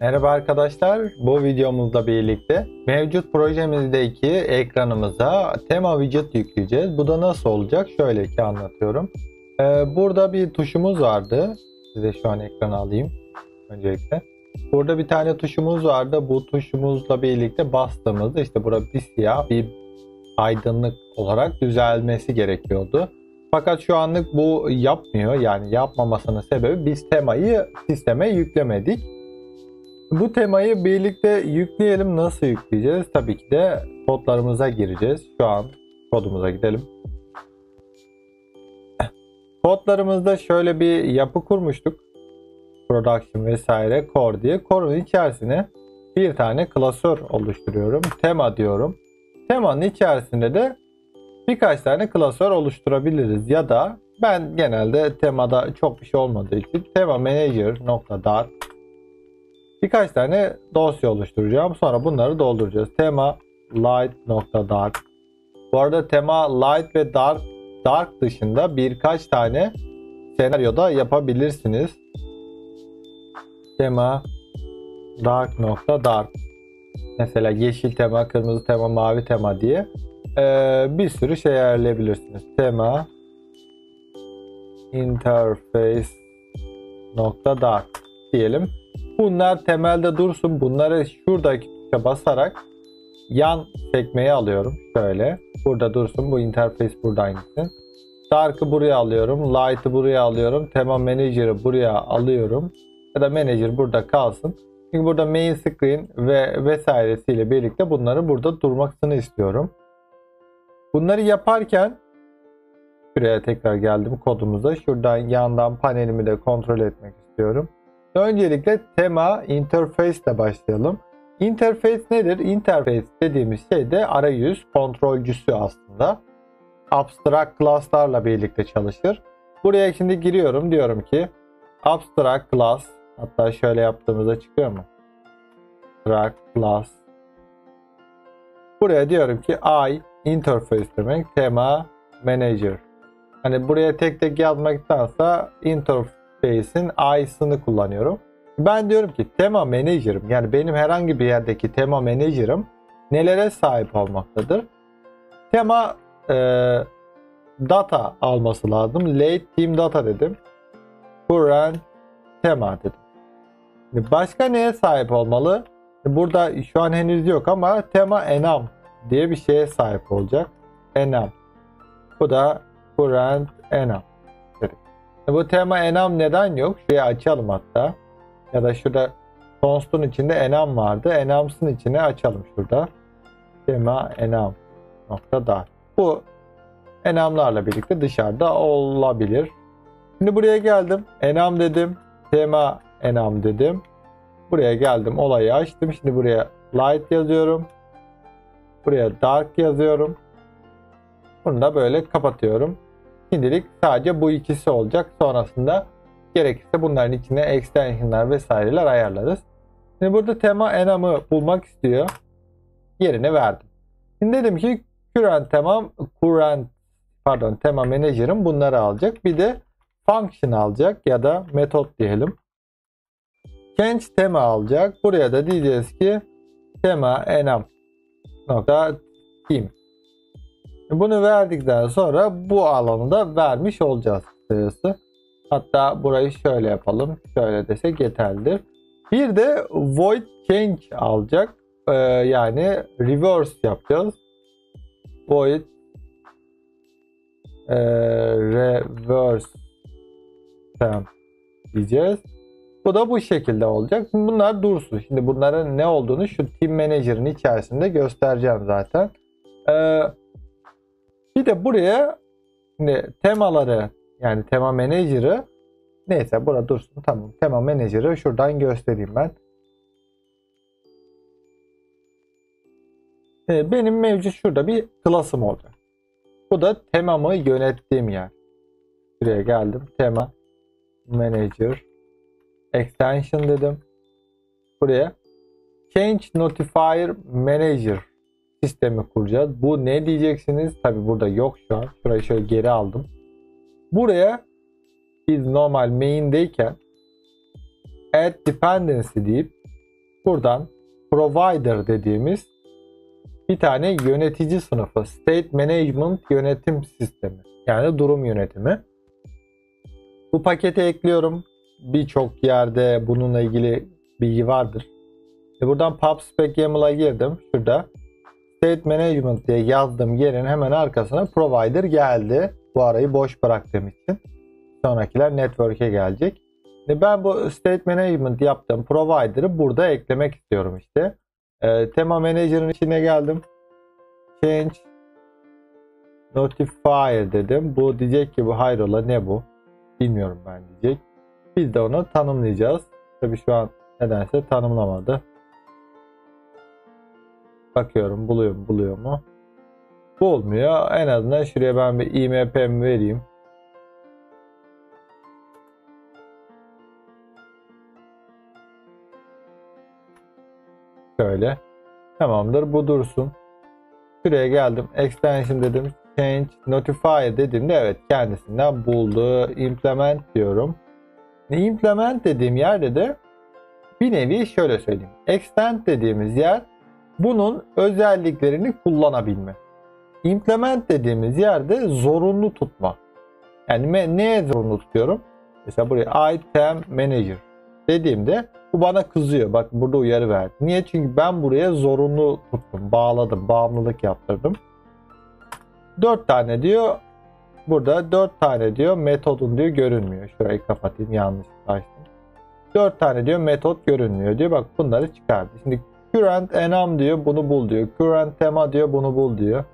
Merhaba arkadaşlar. Bu videomuzda birlikte mevcut projemizdeki ekranımıza tema widget yükleyeceğiz. Bu da nasıl olacak? Şöyle ki anlatıyorum. Ee, burada bir tuşumuz vardı. Size şu an ekranı alayım öncelikle. Burada bir tane tuşumuz vardı. Bu tuşumuzla birlikte bastığımızda işte burada bir siyah bir aydınlık olarak düzelmesi gerekiyordu. Fakat şu anlık bu yapmıyor. Yani yapmamasının sebebi biz temayı sisteme yüklemedik. Bu temayı birlikte yükleyelim. Nasıl yükleyeceğiz? Tabii ki de kodlarımıza gireceğiz. Şu an kodumuza gidelim. Kodlarımızda şöyle bir yapı kurmuştuk. Production vesaire core diye. Core'un içerisine bir tane klasör oluşturuyorum. Tema diyorum. Temanın içerisinde de birkaç tane klasör oluşturabiliriz. Ya da ben genelde temada çok bir şey olmadığı için tema manager nokta birkaç tane dosya oluşturacağım. Sonra bunları dolduracağız. Tema light nokta dark. Bu arada tema light ve dark dark dışında birkaç tane senaryoda yapabilirsiniz. Tema dark nokta dark. Mesela yeşil tema, kırmızı tema, mavi tema diye ee, bir sürü şey ayarlayabilirsiniz. Tema interface nokta dark diyelim. Bunlar temelde dursun. Bunları şuradaki tuşa basarak yan sekmeyi alıyorum. Şöyle. Burada dursun. Bu interface buradan gitsin. Dark'ı buraya alıyorum. Light'ı buraya alıyorum. Tema Manager'ı buraya alıyorum. Ya da Manager burada kalsın. Çünkü burada main screen ve vesairesiyle birlikte bunları burada durmasını istiyorum. Bunları yaparken şuraya tekrar geldim kodumuza. Şuradan yandan panelimi de kontrol etmek istiyorum. Öncelikle tema interface ile başlayalım. Interface nedir? Interface dediğimiz şey de arayüz kontrolcüsü aslında. Abstract class'larla birlikte çalışır. Buraya şimdi giriyorum. Diyorum ki abstract class hatta şöyle yaptığımızda çıkıyor mu? Abstract class Buraya diyorum ki I interface demek tema manager. Hani buraya tek tek yazmaktansa interface'in I'sını kullanıyorum. Ben diyorum ki tema manager'ım yani benim herhangi bir yerdeki tema manager'ım nelere sahip olmaktadır? Tema e, data alması lazım. Late team data dedim. Current tema dedim. Başka neye sahip olmalı? Burada şu an henüz yok ama tema enam diye bir şeye sahip olacak. Enam. Bu da current enam. Bu tema enam neden yok? Şurayı açalım hatta. Ya da şurada const'un içinde enam vardı. Enams'ın içine açalım şurada. Tema enam nokta da. Bu enamlarla birlikte dışarıda olabilir. Şimdi buraya geldim. Enam dedim. Tema enam dedim. Buraya geldim. Olayı açtım. Şimdi buraya light yazıyorum. Buraya dark yazıyorum. Bunu da böyle kapatıyorum. Şimdilik sadece bu ikisi olacak. Sonrasında gerekirse bunların içine extensionlar vesaireler ayarlarız. Şimdi burada tema enam'ı bulmak istiyor. Yerine verdim. Şimdi dedim ki current temam current pardon tema manager'ım bunları alacak. Bir de function alacak ya da metot diyelim. Change tema alacak. Buraya da diyeceğiz ki tema enam nokta team. Bunu verdikten sonra bu alanı da vermiş olacağız kısacası. Hatta burayı şöyle yapalım. Şöyle desek yeterlidir. Bir de void change alacak. Ee, yani reverse yapacağız. Void e, reverse temp diyeceğiz. Bu da bu şekilde olacak. Şimdi bunlar dursun. Şimdi bunların ne olduğunu şu Team Manager'ın içerisinde göstereceğim zaten. Ee, bir de buraya şimdi temaları yani tema manager'ı neyse burada dursun. Tamam. Tema manager'ı şuradan göstereyim ben. Ee, benim mevcut şurada bir class'ım olacak. Bu da temamı yönettiğim yer. Buraya geldim. Tema manager extension dedim. Buraya change notifier manager sistemi kuracağız. Bu ne diyeceksiniz? Tabi burada yok şu an. Şurayı şöyle geri aldım. Buraya biz normal main'deyken add dependency deyip buradan provider dediğimiz bir tane yönetici sınıfı. State Management Yönetim Sistemi. Yani durum yönetimi. Bu pakete ekliyorum. Birçok yerde bununla ilgili bilgi vardır. E buradan PubSpec YAML'a girdim. Şurada State Management diye yazdığım yerin hemen arkasına Provider geldi. Bu arayı boş bıraktığım için. Sonrakiler Network'e gelecek. Ben bu State Management yaptığım Provider'ı burada eklemek istiyorum işte. E, tema Manager'ın içine geldim. Change Notifier dedim. Bu diyecek ki bu hayrola ne bu? Bilmiyorum ben diyecek. Biz de onu tanımlayacağız. Tabi şu an nedense tanımlamadı. Bakıyorum buluyor mu buluyor mu? Bu olmuyor. En azından şuraya ben bir IMP'mi vereyim. Şöyle. Tamamdır bu dursun. Şuraya geldim. Extension dedim. Change Notifier dediğimde evet kendisinden buldu. Implement diyorum. Implement dediğim yerde de bir nevi şöyle söyleyeyim. Extend dediğimiz yer bunun özelliklerini kullanabilme. Implement dediğimiz yerde zorunlu tutma. Yani neye zorunlu tutuyorum? Mesela buraya item manager dediğimde bu bana kızıyor. Bak burada uyarı verdi. Niye? Çünkü ben buraya zorunlu tuttum. Bağladım. Bağımlılık yaptırdım. 4 tane diyor. Burada 4 tane diyor metodun diyor görünmüyor. Şurayı kapatayım yanlış açtım. 4 tane diyor metot görünmüyor diyor. Bak bunları çıkardı. Şimdi current enum diyor bunu bul diyor. Current tema diyor bunu bul diyor.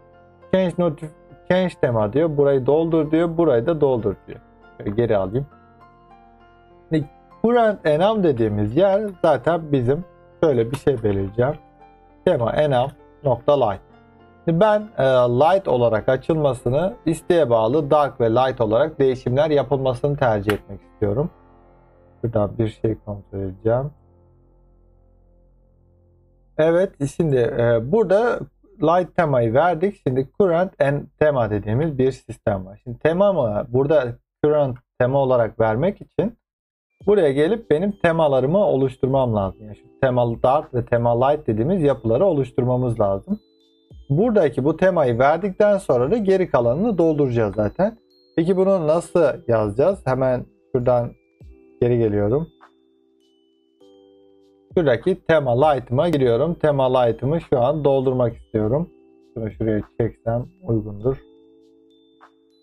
Change notif change tema diyor. Burayı doldur diyor. Burayı da doldur diyor. Şöyle geri alayım. Şimdi current enum dediğimiz yer zaten bizim şöyle bir şey belirleyeceğim. Tema enum nokta light. Şimdi ben e, light olarak açılmasını isteğe bağlı dark ve light olarak değişimler yapılmasını tercih etmek istiyorum. Buradan bir şey kontrol edeceğim. Evet şimdi e, burada light temayı verdik. Şimdi current and tema dediğimiz bir sistem var. Şimdi tema mı? Burada current tema olarak vermek için buraya gelip benim temalarımı oluşturmam lazım. Yani şu tema dark ve tema light dediğimiz yapıları oluşturmamız lazım. Buradaki bu temayı verdikten sonra da geri kalanını dolduracağız zaten. Peki bunu nasıl yazacağız? Hemen şuradan geri geliyorum. Şuradaki tema light'ıma giriyorum. Tema light'ımı şu an doldurmak istiyorum. Şunu şuraya çeksem uygundur.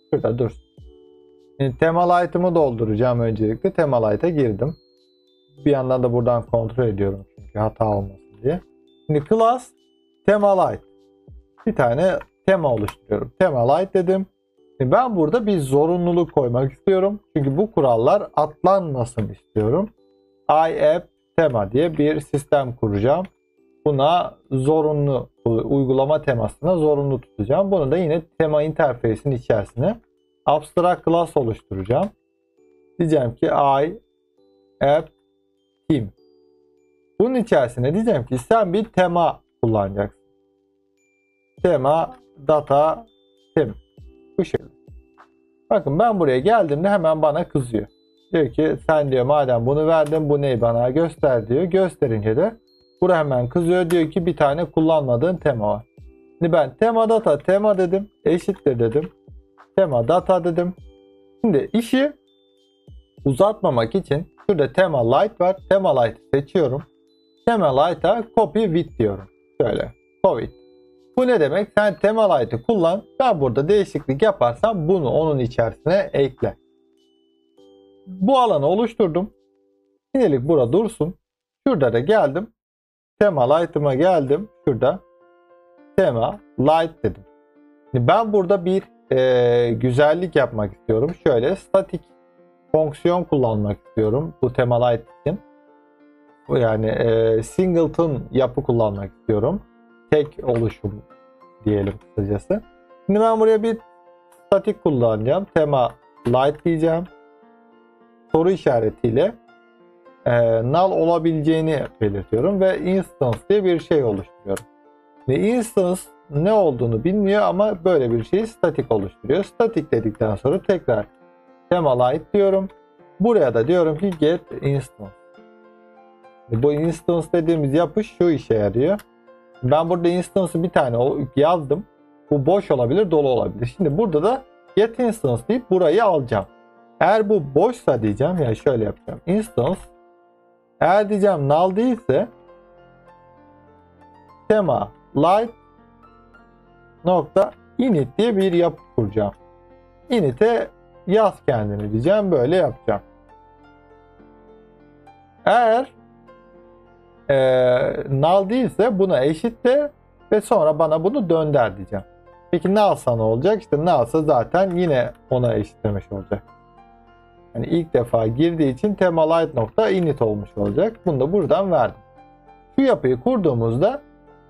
Şurada dur. Şimdi tema light'ımı dolduracağım öncelikle. Tema light'a girdim. Bir yandan da buradan kontrol ediyorum çünkü hata olmasın diye. Şimdi class tema light. Bir tane tema oluşturuyorum. Tema light dedim. Şimdi ben burada bir zorunluluk koymak istiyorum. Çünkü bu kurallar atlanmasın istiyorum. I app tema diye bir sistem kuracağım. Buna zorunlu uygulama temasına zorunlu tutacağım. Bunu da yine tema interface'in içerisine abstract class oluşturacağım. Diyeceğim ki I app team. Bunun içerisine diyeceğim ki sen bir tema kullanacaksın. Tema data team. Bu şekilde. Bakın ben buraya geldiğimde hemen bana kızıyor. Diyor ki sen diyor madem bunu verdin bu neyi bana göster diyor. Gösterince de bura hemen kızıyor. Diyor ki bir tane kullanmadığın tema var. Şimdi ben tema data tema dedim. Eşittir dedim. Tema data dedim. Şimdi işi uzatmamak için şurada tema light var. Tema light seçiyorum. Tema light'a copy with diyorum. Şöyle. Covid. Bu ne demek? Sen tema light'ı kullan. Ben burada değişiklik yaparsam bunu onun içerisine ekle. Bu alanı oluşturdum. Şimdilik burada dursun. Şurada da geldim. Tema light'ıma geldim. Şurada. Tema light dedim. Ben burada bir e, güzellik yapmak istiyorum. Şöyle statik fonksiyon kullanmak istiyorum bu tema light için. Yani e, singleton yapı kullanmak istiyorum. Tek oluşum diyelim kısacası. Şimdi ben buraya bir statik kullanacağım. Tema light diyeceğim soru işaretiyle e, null olabileceğini belirtiyorum ve instance diye bir şey oluşturuyorum. Ve instance ne olduğunu bilmiyor ama böyle bir şeyi statik oluşturuyor. Statik dedikten sonra tekrar tema light diyorum. Buraya da diyorum ki get instance. Bu instance dediğimiz yapı şu işe yarıyor. Ben burada instance'ı bir tane yazdım. Bu boş olabilir, dolu olabilir. Şimdi burada da get instance deyip burayı alacağım. Eğer bu boşsa diyeceğim ya şöyle yapacağım. Instance eğer diyeceğim null değilse tema light nokta init diye bir yapı kuracağım. Init'e yaz kendini diyeceğim. Böyle yapacağım. Eğer e, null değilse buna eşit de ve sonra bana bunu dönder diyeceğim. Peki nullsa ne olacak? İşte nullsa zaten yine ona eşitlemiş olacak. Yani ilk defa girdiği için tema light nokta init olmuş olacak. Bunu da buradan verdim. Şu yapıyı kurduğumuzda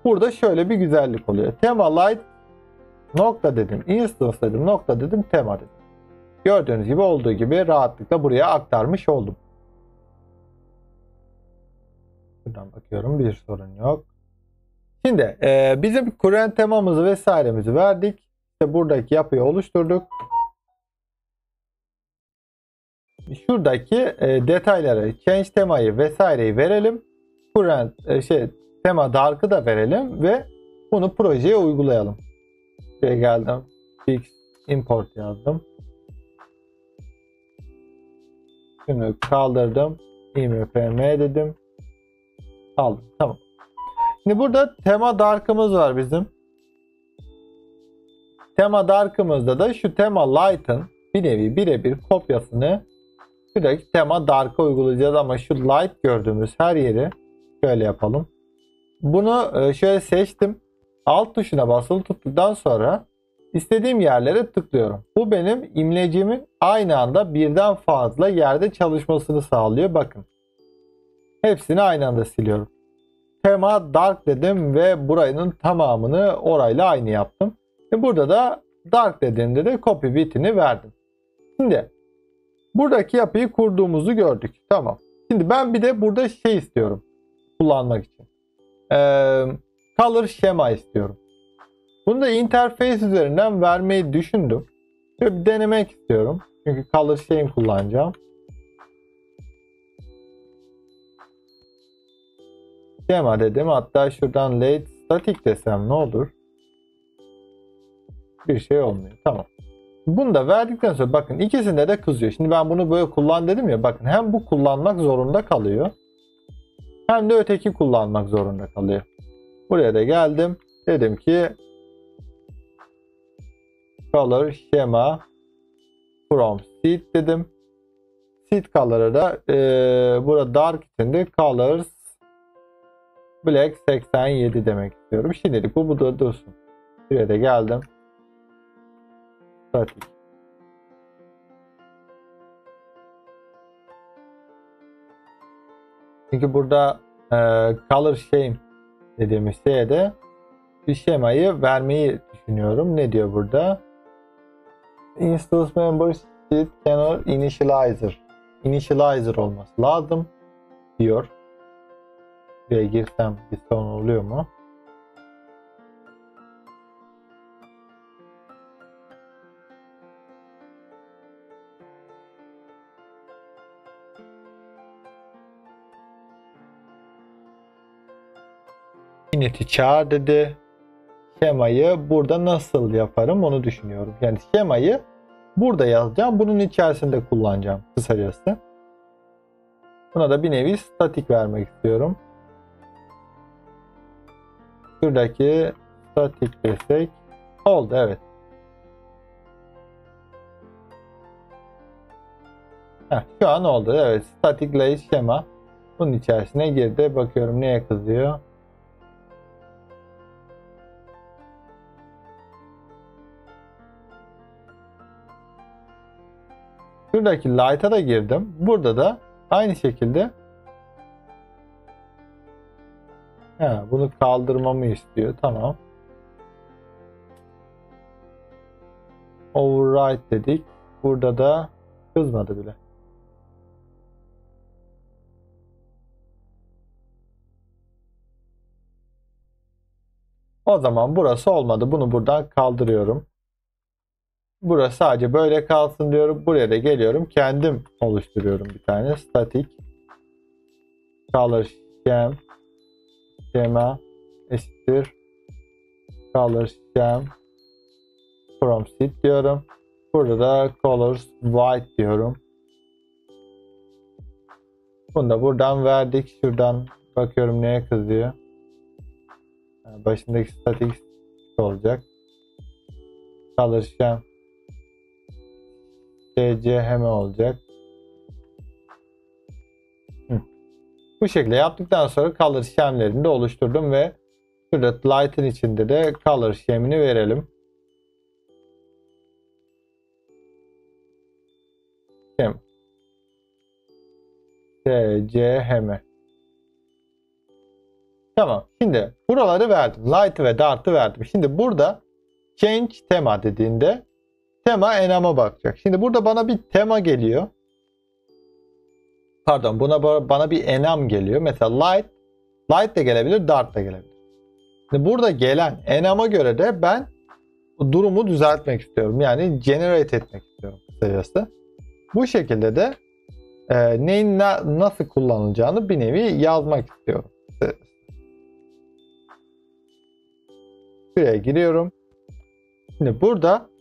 burada şöyle bir güzellik oluyor. Tema light nokta dedim, instance dedim, nokta dedim, tema dedim. Gördüğünüz gibi olduğu gibi rahatlıkla buraya aktarmış oldum. Buradan bakıyorum bir sorun yok. Şimdi e, bizim current temamızı vesairemizi verdik. İşte buradaki yapıyı oluşturduk. Şuradaki e, detayları, change temayı vesaireyi verelim. Current e, şey tema dark'ı da verelim ve bunu projeye uygulayalım. Şuraya geldim. Fix import yazdım. Şunu kaldırdım. imfm dedim. Aldım. Tamam. Şimdi burada tema dark'ımız var bizim. Tema dark'ımızda da şu tema light'ın bir nevi birebir kopyasını şuradaki tema dark'a uygulayacağız ama şu light gördüğümüz her yeri şöyle yapalım. Bunu e, şöyle seçtim. Alt tuşuna basılı tuttuktan sonra istediğim yerlere tıklıyorum. Bu benim imlecimin aynı anda birden fazla yerde çalışmasını sağlıyor. Bakın. Hepsini aynı anda siliyorum. Tema dark dedim ve buranın tamamını orayla aynı yaptım. Ve burada da dark dediğimde de copy bitini verdim. Şimdi buradaki yapıyı kurduğumuzu gördük. Tamam. Şimdi ben bir de burada şey istiyorum kullanmak için. Ee, color şema istiyorum. Bunu da interface üzerinden vermeyi düşündüm. Şöyle bir denemek istiyorum. Çünkü color şeyim kullanacağım. Şema dedim. Hatta şuradan late static desem ne olur? Bir şey olmuyor. Tamam. Bunu da verdikten sonra bakın ikisinde de kızıyor. Şimdi ben bunu böyle kullan dedim ya bakın hem bu kullanmak zorunda kalıyor hem de öteki kullanmak zorunda kalıyor. Buraya da geldim. Dedim ki color şema from seed dedim. Seed color'ı da e, burada dark içinde colors black 87 demek istiyorum. Şimdilik bu bu da dursun. Buraya da geldim. Static. Çünkü burada e, color scheme dediğimiz şeye de bir şemayı vermeyi düşünüyorum. Ne diyor burada? Instance member sheet cannot initializer. Initializer olması lazım diyor. Buraya girsem bir sorun oluyor mu? Init'i çağır dedi. Şemayı burada nasıl yaparım onu düşünüyorum. Yani şemayı burada yazacağım. Bunun içerisinde kullanacağım kısacası. Buna da bir nevi statik vermek istiyorum. Şuradaki statik desek oldu evet. Heh, şu an oldu evet. Static layer şema bunun içerisine girdi. Bakıyorum neye kızıyor. Şuradaki light'a da girdim. Burada da aynı şekilde He, bunu kaldırmamı istiyor. Tamam. Override dedik. Burada da kızmadı bile. O zaman burası olmadı. Bunu buradan kaldırıyorum. Burası sadece böyle kalsın diyorum. Buraya da geliyorum. Kendim oluşturuyorum bir tane. Static color şem şema eşittir color şem from seed diyorum. Burada da colors white diyorum. Bunu da buradan verdik. Şuradan bakıyorum neye kızıyor. Başındaki statik olacak. Color şem DCHM olacak. Bu şekilde yaptıktan sonra color şemlerini de oluşturdum ve şurada light'ın içinde de color şemini verelim. Şem. DCHM. Tamam. Şimdi buraları verdim. Light'ı ve dart'ı verdim. Şimdi burada change tema dediğinde tema enama bakacak. Şimdi burada bana bir tema geliyor. Pardon buna bana bir enam geliyor. Mesela light, light de gelebilir, dart da gelebilir. Şimdi burada gelen enama göre de ben durumu düzeltmek istiyorum. Yani generate etmek istiyorum kısacası. Bu şekilde de e, neyin na, nasıl kullanılacağını bir nevi yazmak istiyorum. Şuraya giriyorum. Şimdi burada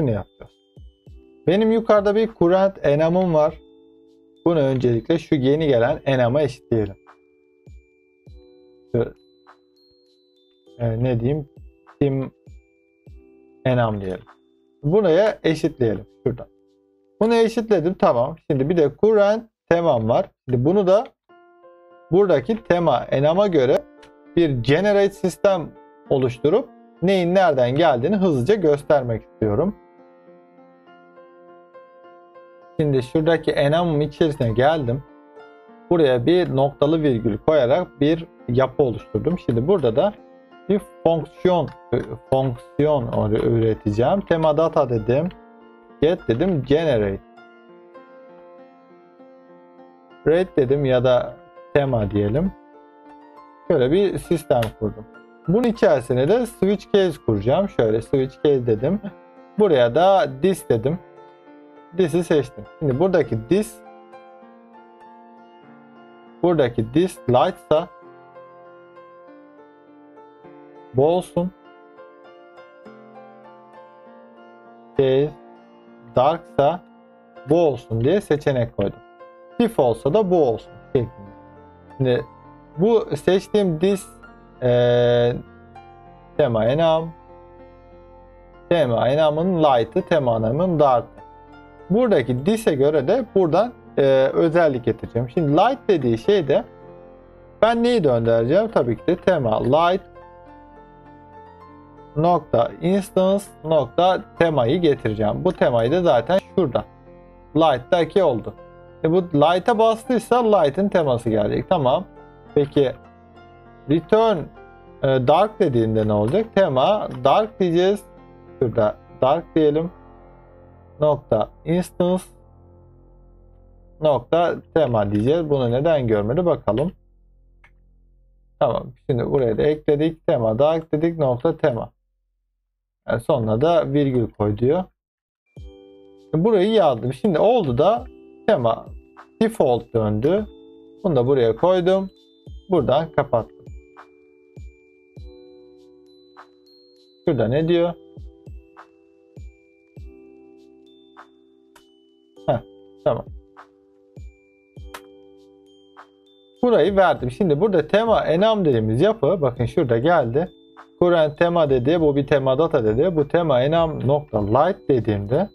şunu yapacağız. Benim yukarıda bir current enamım var. Bunu öncelikle şu yeni gelen enama eşitleyelim. Şu, e, ne diyeyim? Tim enam diyelim. Buraya eşitleyelim şuradan. Bunu eşitledim tamam. Şimdi bir de current temam var. Şimdi bunu da buradaki tema enama göre bir generate sistem oluşturup neyin nereden geldiğini hızlıca göstermek istiyorum. Şimdi şuradaki enamım içerisine geldim. Buraya bir noktalı virgül koyarak bir yapı oluşturdum. Şimdi burada da bir fonksiyon fonksiyon üreteceğim. Tema data dedim. Get dedim. Generate. Rate dedim ya da tema diyelim. Şöyle bir sistem kurdum. Bunun içerisine de switch case kuracağım. Şöyle switch case dedim. Buraya da this dedim. This'i seçtim. Şimdi buradaki this buradaki this lightsa bu olsun. Case darksa bu olsun diye seçenek koydum. If olsa da bu olsun şeklinde. Şimdi bu seçtiğim this ee, tema enam tema enamın light'ı tema enamın dark'ı. Buradaki dis'e göre de buradan e, özellik getireceğim. Şimdi light dediği şey de ben neyi döndüreceğim? Tabii ki de tema light nokta instance nokta temayı getireceğim. Bu temayı da zaten şurada. Light'taki oldu. E bu light'a bastıysa light'ın teması gelecek. Tamam. Peki return e, dark dediğinde ne olacak? Tema dark diyeceğiz. Şurada dark diyelim nokta instance nokta tema diyeceğiz. Bunu neden görmedi bakalım. Tamam. Şimdi buraya da ekledik. Tema da ekledik. Nokta tema. Yani sonuna da virgül koy diyor. Burayı yazdım. Şimdi oldu da tema default döndü. Bunu da buraya koydum. Buradan kapattım. Şurada ne diyor? Tamam. Burayı verdim. Şimdi burada tema enam dediğimiz yapı bakın şurada geldi. Current tema dedi. Bu bir tema data dedi. Bu tema enam nokta light dediğimde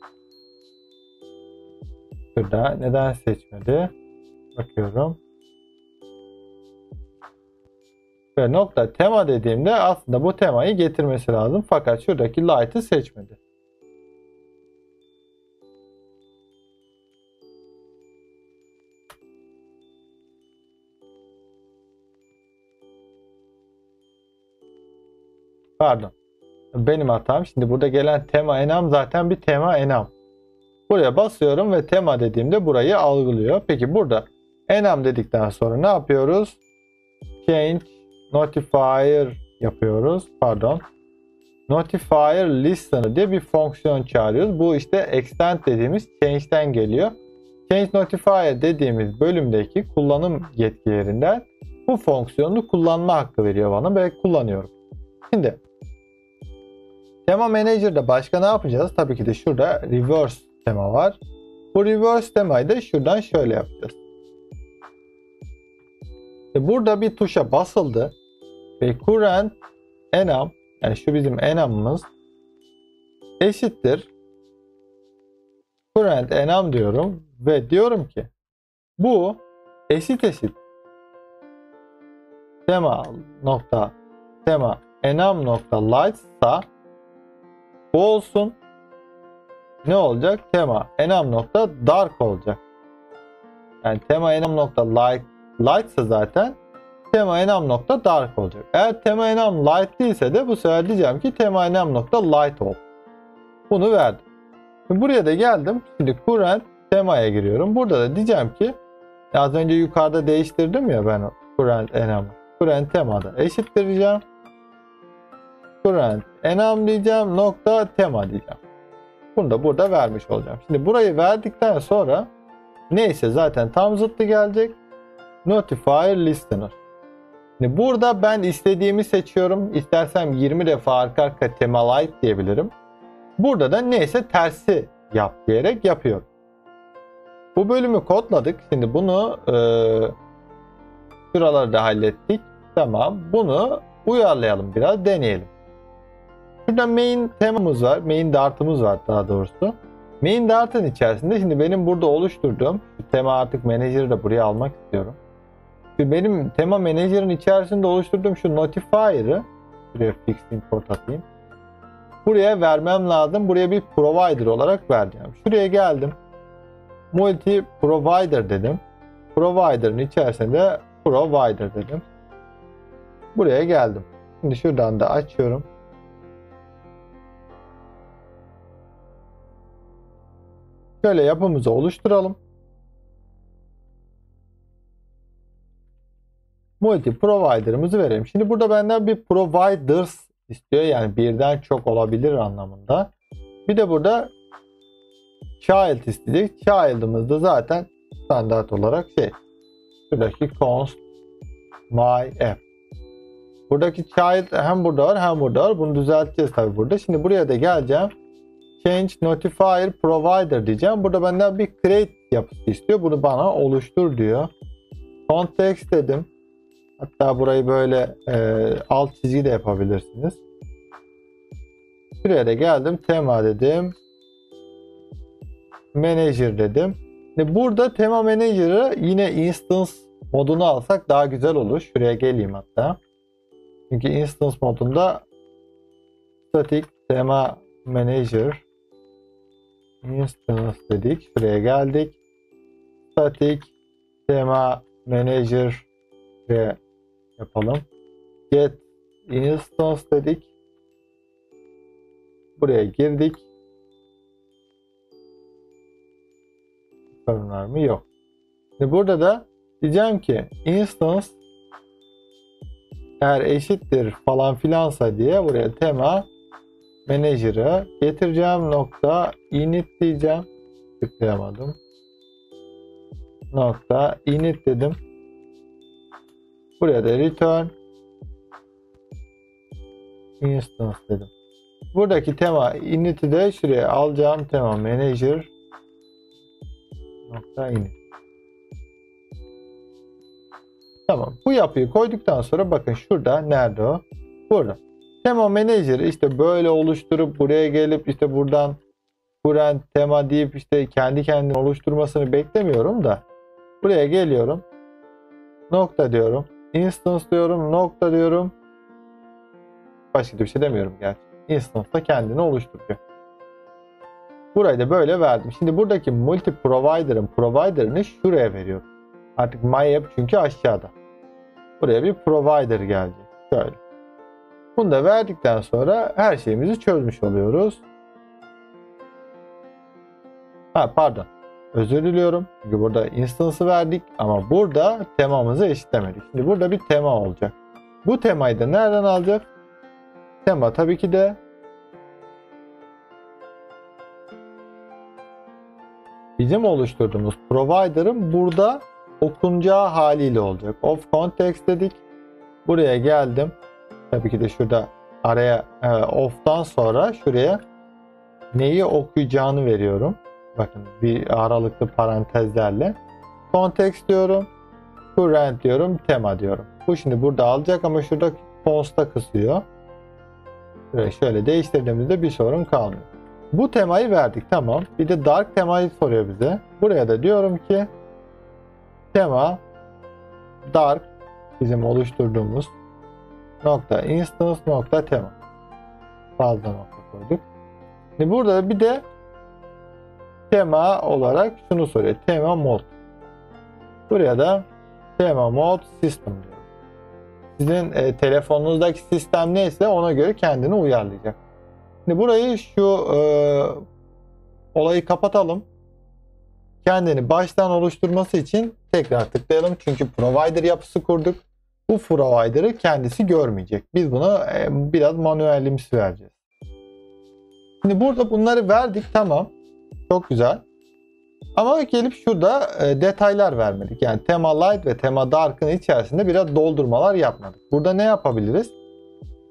şurada neden seçmedi? Bakıyorum. Ve nokta tema dediğimde aslında bu temayı getirmesi lazım. Fakat şuradaki light'ı seçmedi. Pardon. Benim hatam. Şimdi burada gelen tema enam zaten bir tema enam. Buraya basıyorum ve tema dediğimde burayı algılıyor. Peki burada enam dedikten sonra ne yapıyoruz? Change notifier yapıyoruz. Pardon. Notifier listener diye bir fonksiyon çağırıyoruz. Bu işte extend dediğimiz change'den geliyor. Change notifier dediğimiz bölümdeki kullanım yetkilerinden bu fonksiyonunu kullanma hakkı veriyor bana ve kullanıyorum. Şimdi tema manager'da başka ne yapacağız? Tabii ki de şurada reverse tema var. Bu reverse temayı da şuradan şöyle yapacağız. E, burada bir tuşa basıldı ve current enum yani şu bizim enum'ımız eşittir current enum diyorum ve diyorum ki bu eşit eşit tema nokta tema enum nokta light'sa bu olsun ne olacak? Tema enum nokta dark olacak. Yani tema enum nokta light light ise zaten tema enum nokta dark olacak. Eğer tema enum light değilse de bu sefer diyeceğim ki tema enum nokta light ol. Bunu verdim. Şimdi buraya da geldim. Şimdi current temaya giriyorum. Burada da diyeceğim ki az önce yukarıda değiştirdim ya ben current enum'ı. Current temada eşittireceğim. Current enum diyeceğim nokta tema diyeceğim. Bunu da burada vermiş olacağım. Şimdi burayı verdikten sonra neyse zaten tam zıttı gelecek. Notifier listener. Şimdi burada ben istediğimi seçiyorum. İstersem 20 defa arka arka tema light diyebilirim. Burada da neyse tersi yap diyerek yapıyorum. Bu bölümü kodladık. Şimdi bunu e, şuraları da hallettik. Tamam. Bunu uyarlayalım biraz deneyelim. Şurada main temamız var. Main dart'ımız var daha doğrusu. Main dart'ın içerisinde şimdi benim burada oluşturduğum tema artık manager'ı da buraya almak istiyorum. Şimdi benim tema manager'ın içerisinde oluşturduğum şu notifier'ı buraya fix import atayım. Buraya vermem lazım. Buraya bir provider olarak vereceğim. Şuraya geldim. Multi provider dedim. Provider'ın içerisinde provider dedim. Buraya geldim. Şimdi şuradan da açıyorum. Şöyle yapımızı oluşturalım. Multi provider'ımızı verelim. Şimdi burada benden bir providers istiyor. Yani birden çok olabilir anlamında. Bir de burada child isteyecek. Child'ımız da zaten standart olarak şey. Şuradaki const my app. Buradaki child hem burada var hem burada var. Bunu düzelteceğiz tabi burada. Şimdi buraya da geleceğim. Change notifier provider diyeceğim. Burada benden bir create yapısı istiyor. Bunu bana oluştur diyor. Context dedim. Hatta burayı böyle e, alt çizgi de yapabilirsiniz. Şuraya geldim. Tema dedim. Manager dedim. Şimdi burada tema manager'ı yine instance modunu alsak daha güzel olur. Şuraya geleyim hatta. Çünkü instance modunda static tema manager instance dedik. Şuraya geldik. Static tema manager ve yapalım. Get instance dedik. Buraya girdik. Sorun var mı? Yok. Şimdi burada da diyeceğim ki instance eğer eşittir falan filansa diye buraya tema manager'ı getireceğim nokta init diyeceğim. Tıklayamadım. Nokta init dedim. Buraya da return instance dedim. Buradaki tema init'i de şuraya alacağım. Tema manager nokta init. Tamam. Bu yapıyı koyduktan sonra bakın şurada nerede o? Burada. Tema manager işte böyle oluşturup buraya gelip işte buradan current tema deyip işte kendi kendine oluşturmasını beklemiyorum da buraya geliyorum. Nokta diyorum. Instance diyorum. Nokta diyorum. Başka bir şey demiyorum gerçi. Instance da kendini oluşturuyor. Burayı da böyle verdim. Şimdi buradaki multi provider'ın provider'ını şuraya veriyorum. Artık my app çünkü aşağıda. Buraya bir provider gelecek. Şöyle. Bunu da verdikten sonra her şeyimizi çözmüş oluyoruz. Ha pardon. Özür diliyorum. Çünkü burada instance'ı verdik ama burada temamızı eşitlemedik. Şimdi burada bir tema olacak. Bu temayı da nereden alacak? Tema tabii ki de bizim oluşturduğumuz provider'ın burada okunacağı haliyle olacak. Of context dedik. Buraya geldim. Tabii ki de şurada araya e, off'tan sonra şuraya neyi okuyacağını veriyorum. Bakın bir aralıklı parantezlerle. Context diyorum. Current diyorum. Tema diyorum. Bu şimdi burada alacak ama şurada const'a kısıyor. Şöyle, şöyle değiştirdiğimizde bir sorun kalmıyor. Bu temayı verdik tamam. Bir de dark temayı soruyor bize. Buraya da diyorum ki tema dark bizim oluşturduğumuz nokta instance nokta tema. Fazla nokta koyduk. Şimdi burada bir de tema olarak şunu soruyor. Tema mod. Buraya da tema mod system diyor. Sizin e, telefonunuzdaki sistem neyse ona göre kendini uyarlayacak. Şimdi burayı şu e, olayı kapatalım. Kendini baştan oluşturması için tekrar tıklayalım. Çünkü provider yapısı kurduk. Bu provider'ı kendisi görmeyecek. Biz buna e, biraz manuellimsi vereceğiz. Şimdi burada bunları verdik tamam. Çok güzel. Ama gelip şurada e, detaylar vermedik. Yani tema light ve tema dark'ın içerisinde biraz doldurmalar yapmadık. Burada ne yapabiliriz?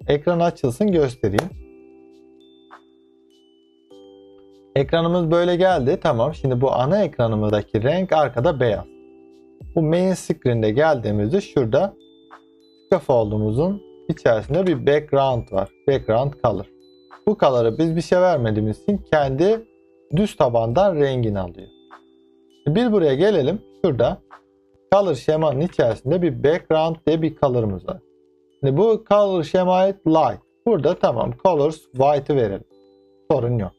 Ekran açılsın göstereyim. Ekranımız böyle geldi. Tamam. Şimdi bu ana ekranımızdaki renk arkada beyaz. Bu main screen'de geldiğimizde şurada scaffold'umuzun içerisinde bir background var. Background color. Bu color'ı biz bir şey vermediğimiz için kendi düz tabandan rengini alıyor. Bir buraya gelelim. Şurada color şemanın içerisinde bir background diye bir color'ımız var. Şimdi bu color şemaya light. Burada tamam colors white'ı verelim. Sorun yok.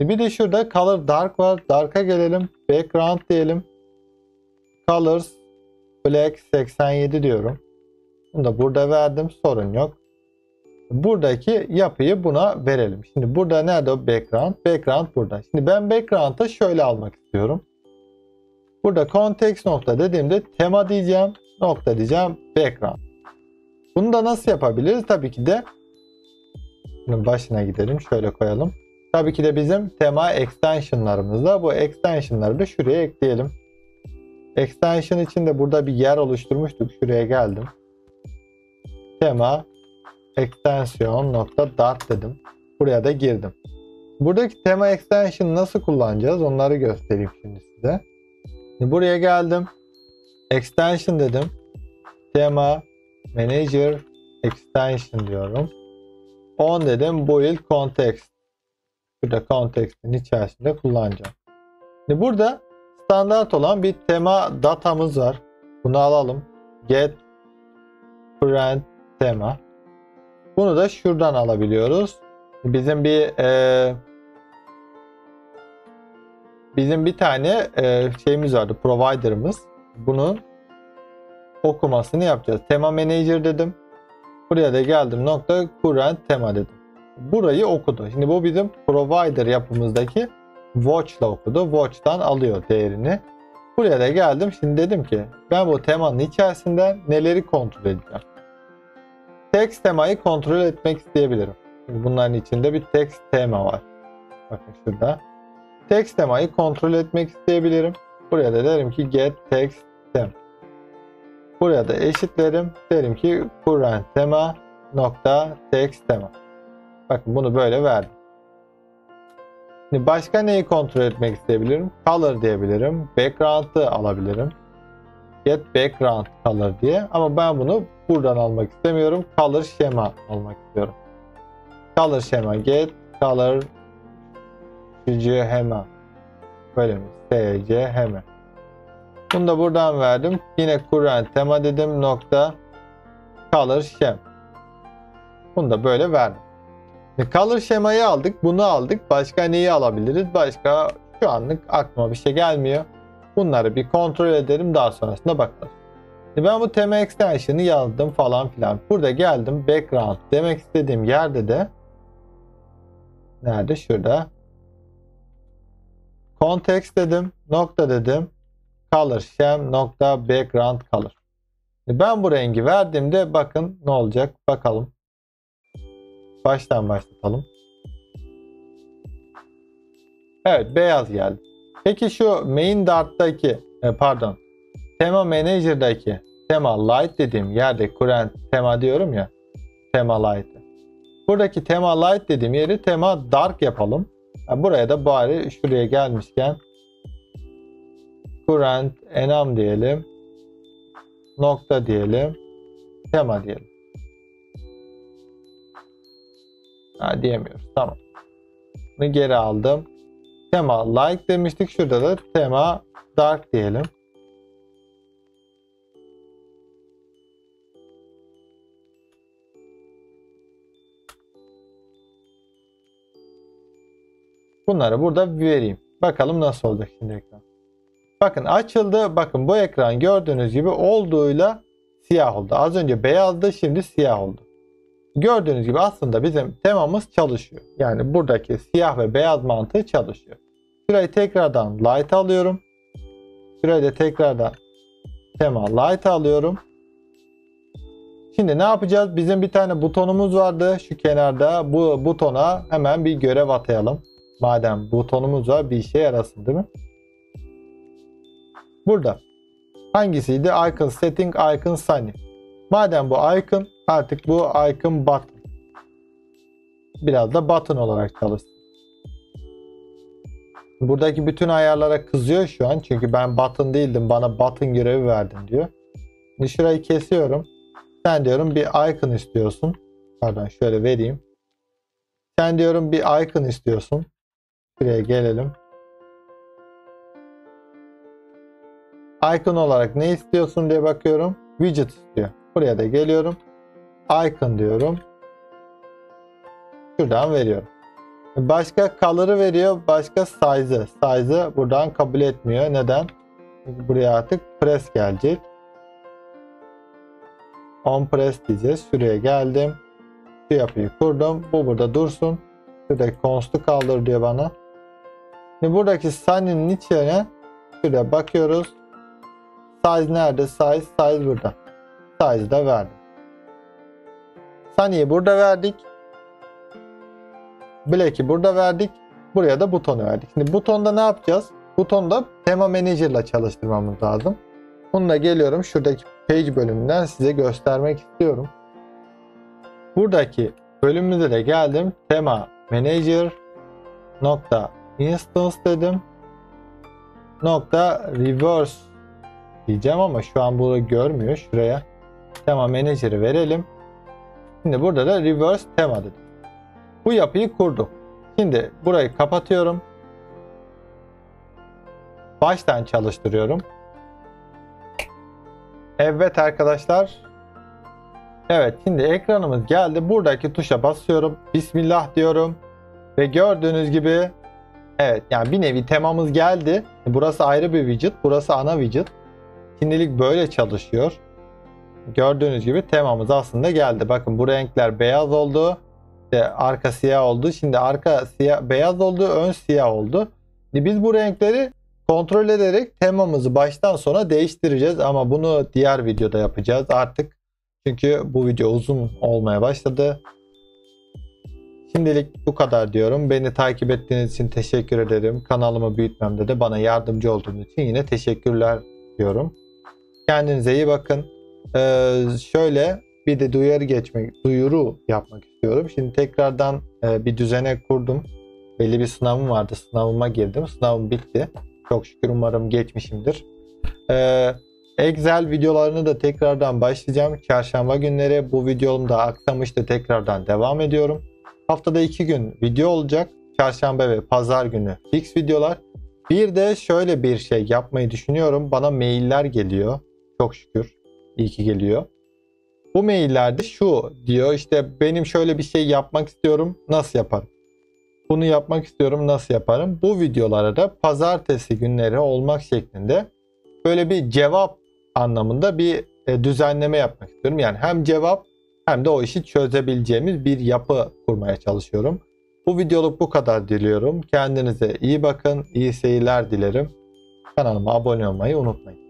Bir de şurada color dark var. Dark'a gelelim. Background diyelim. Colors black 87 diyorum. Bunu da burada verdim. Sorun yok. Buradaki yapıyı buna verelim. Şimdi burada nerede o background? Background burada. Şimdi ben background'a şöyle almak istiyorum. Burada context nokta dediğimde tema diyeceğim. Nokta diyeceğim. Background. Bunu da nasıl yapabiliriz? Tabii ki de bunun başına gidelim. Şöyle koyalım. Tabii ki de bizim tema extensionlarımızda bu extensionları da şuraya ekleyelim. Extension için de burada bir yer oluşturmuştuk. Şuraya geldim. Tema extension nokta dart dedim. Buraya da girdim. Buradaki tema extension nasıl kullanacağız onları göstereyim şimdi size. Şimdi buraya geldim. Extension dedim. Tema manager extension diyorum. On dedim build context. Burada context'in içerisinde kullanacağım. Şimdi burada standart olan bir tema datamız var. Bunu alalım. Get current tema. Bunu da şuradan alabiliyoruz. Bizim bir e, bizim bir tane e, şeyimiz vardı. Provider'ımız. Bunun okumasını yapacağız. Tema manager dedim. Buraya da geldim nokta current tema dedim. Burayı okudu. Şimdi bu bizim provider yapımızdaki watch'la okudu. Watch'tan alıyor değerini. Buraya da geldim. Şimdi dedim ki ben bu temanın içerisinden neleri kontrol edeceğim. Text temayı kontrol etmek isteyebilirim. Şimdi bunların içinde bir text tema var. Bakın şurada. Text temayı kontrol etmek isteyebilirim. Buraya da derim ki get text tem. Buraya da eşitlerim. Derim ki current tema nokta text tema. Bakın bunu böyle verdim. Şimdi başka neyi kontrol etmek isteyebilirim? Color diyebilirim. Background'ı alabilirim. Get background color diye. Ama ben bunu buradan almak istemiyorum. Color şema almak istiyorum. Color şema get color şema. Böyle mi? SC heme. Bunu da buradan verdim. Yine current tema dedim nokta color şem. Bunu da böyle verdim. Color şemayı aldık. Bunu aldık. Başka neyi alabiliriz? Başka şu anlık aklıma bir şey gelmiyor. Bunları bir kontrol edelim. Daha sonrasında bakarız. Ben bu tema extension'ı yazdım falan filan. Burada geldim. Background demek istediğim yerde de nerede? Şurada. Context dedim. Nokta dedim. Color şem nokta background color. Ben bu rengi verdiğimde bakın ne olacak bakalım. Baştan başlatalım. Evet beyaz geldi. Peki şu main dart'taki e, pardon tema manager'daki tema light dediğim yerde current tema diyorum ya tema light'ı. Buradaki tema light dediğim yeri tema dark yapalım. Ha, buraya da bari şuraya gelmişken current enam diyelim. Nokta diyelim. Tema diyelim. Ha, diyemiyoruz. Tamam. Bunu geri aldım. Tema like demiştik. Şurada da tema dark diyelim. Bunları burada vereyim. Bakalım nasıl olacak şimdi ekran. Bakın açıldı. Bakın bu ekran gördüğünüz gibi olduğuyla siyah oldu. Az önce beyazdı şimdi siyah oldu. Gördüğünüz gibi aslında bizim temamız çalışıyor. Yani buradaki siyah ve beyaz mantığı çalışıyor. Şurayı tekrardan light alıyorum. Şurayı da tekrardan tema light alıyorum. Şimdi ne yapacağız? Bizim bir tane butonumuz vardı şu kenarda. Bu butona hemen bir görev atayalım. Madem butonumuz var bir işe yarasın değil mi? Burada. Hangisiydi? Icon setting, icon sunny. Madem bu icon artık bu icon button. Biraz da button olarak çalışsın. Buradaki bütün ayarlara kızıyor şu an. Çünkü ben button değildim. Bana button görevi verdin diyor. Şimdi şurayı kesiyorum. Sen diyorum bir icon istiyorsun. Pardon şöyle vereyim. Sen diyorum bir icon istiyorsun. Buraya gelelim. Icon olarak ne istiyorsun diye bakıyorum. Widget istiyor. Buraya da geliyorum. Icon diyorum. Şuradan veriyorum. Başka color'ı veriyor. Başka size'ı. Size'ı buradan kabul etmiyor. Neden? Çünkü buraya artık press gelecek. On press diyeceğiz. Şuraya geldim. Şu yapıyı kurdum. Bu burada dursun. Şuradaki const'u kaldır diyor bana. Şimdi buradaki sunny'nin içine şuraya bakıyoruz. Size nerede? Size, size burada. Size da verdim. Sunny'yi burada verdik. Black'i burada verdik. Buraya da butonu verdik. Şimdi butonda ne yapacağız? Butonda tema manager ile çalıştırmamız lazım. Bununla geliyorum. Şuradaki page bölümünden size göstermek istiyorum. Buradaki bölümümüze de geldim. Tema manager nokta instance dedim. Nokta reverse diyeceğim ama şu an bunu görmüyor. Şuraya tema manager'ı verelim. Şimdi burada da reverse tema dedim. Bu yapıyı kurdum. Şimdi burayı kapatıyorum. Baştan çalıştırıyorum. Evet arkadaşlar. Evet şimdi ekranımız geldi. Buradaki tuşa basıyorum. Bismillah diyorum. Ve gördüğünüz gibi evet yani bir nevi temamız geldi. Burası ayrı bir widget. Burası ana widget. Şimdilik böyle çalışıyor. Gördüğünüz gibi temamız aslında geldi. Bakın bu renkler beyaz oldu. İşte arka siyah oldu. Şimdi arka siyah beyaz oldu, ön siyah oldu. Şimdi biz bu renkleri kontrol ederek temamızı baştan sona değiştireceğiz ama bunu diğer videoda yapacağız artık. Çünkü bu video uzun olmaya başladı. Şimdilik bu kadar diyorum. Beni takip ettiğiniz için teşekkür ederim. Kanalımı büyütmemde de bana yardımcı olduğunuz için yine teşekkürler diyorum. Kendinize iyi bakın. Ee, şöyle bir de duyarı geçmek, duyuru yapmak istiyorum. Şimdi tekrardan e, bir düzene kurdum. Belli bir sınavım vardı. Sınavıma girdim. Sınavım bitti. Çok şükür umarım geçmişimdir. Ee, Excel videolarını da tekrardan başlayacağım. Çarşamba günleri bu videom da aksamıştı. Tekrardan devam ediyorum. Haftada iki gün video olacak. Çarşamba ve pazar günü fix videolar. Bir de şöyle bir şey yapmayı düşünüyorum. Bana mailler geliyor. Çok şükür. İyi ki geliyor. Bu maillerde şu diyor işte benim şöyle bir şey yapmak istiyorum. Nasıl yaparım? Bunu yapmak istiyorum. Nasıl yaparım? Bu videolara da pazartesi günleri olmak şeklinde böyle bir cevap anlamında bir e, düzenleme yapmak istiyorum. Yani hem cevap hem de o işi çözebileceğimiz bir yapı kurmaya çalışıyorum. Bu videoluk bu kadar diliyorum. Kendinize iyi bakın. iyi seyirler dilerim. Kanalıma abone olmayı unutmayın.